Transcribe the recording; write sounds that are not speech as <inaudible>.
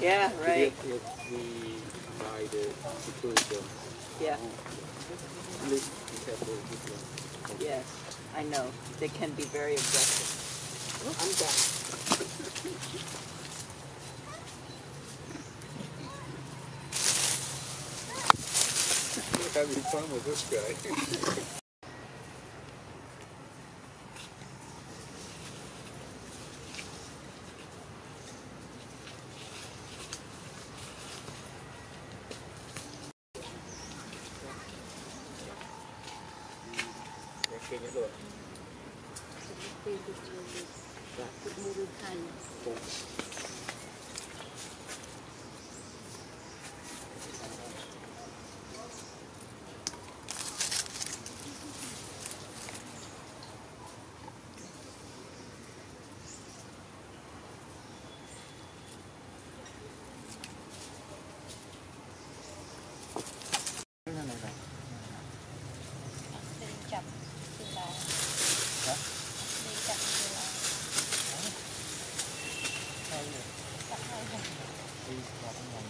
Yeah, right. If, we buy the tourism, Yeah, yes, I know. They can be very aggressive. I'm done. <laughs> Having fun with this guy. <laughs> Kenya doon. Pwede là Pwede mo rin kaya. đây nè. Cắt hai này. Đi vào trong này.